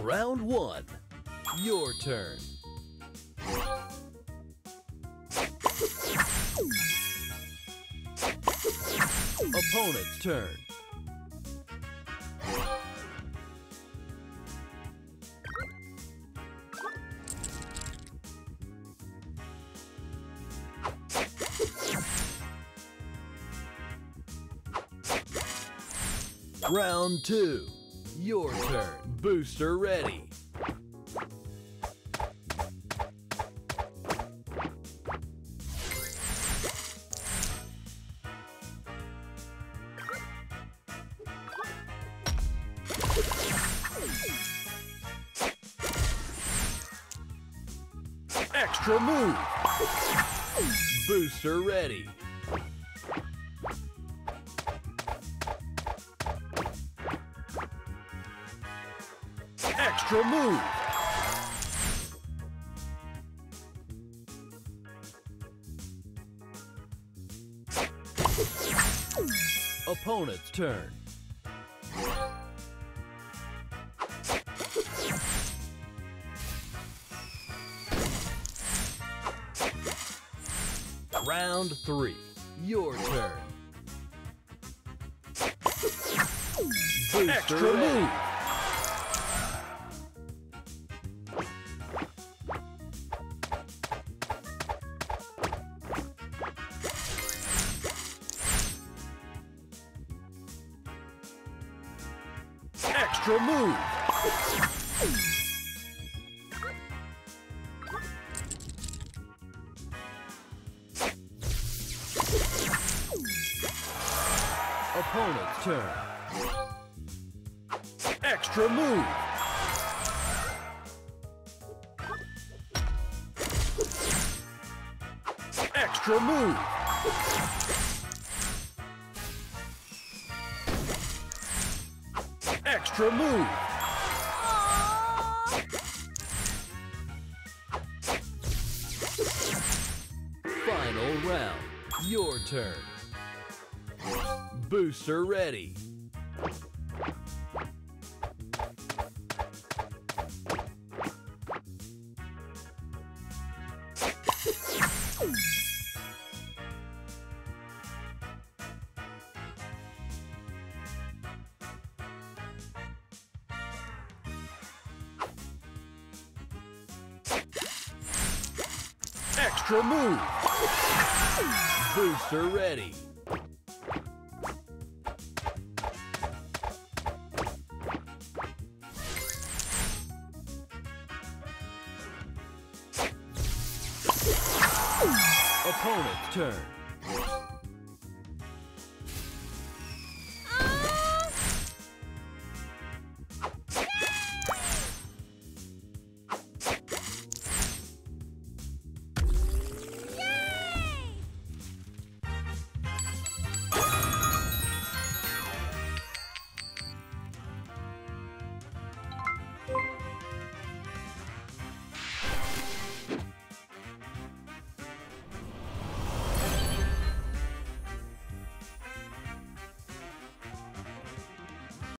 Round one. Your turn. Opponent's turn. Round two. Your turn. Booster ready. Extra move. Booster ready. Extra move. Opponent's turn. Round three. Your turn. Booster Extra move. Extra move. Opponent's turn. Extra move. Extra move. Extra move. Final round. Your turn. Booster ready. Extra move. Booster ready. Opponent's turn.